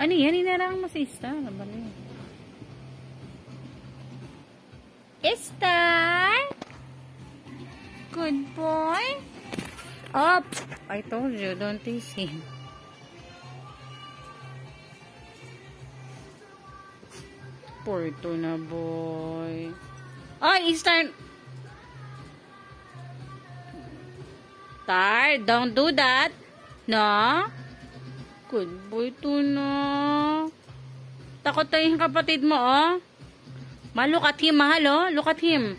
Ano yan? Inarang mo si Star. Yun? Star? Good boy? Up! I told you, don't tease him. Porto na boy. Ay, Star! Star, don't do that. No? Good boy to na. Takot tayo yung kapatid mo, oh. Ma, look at him, mahal, oh. Look at him.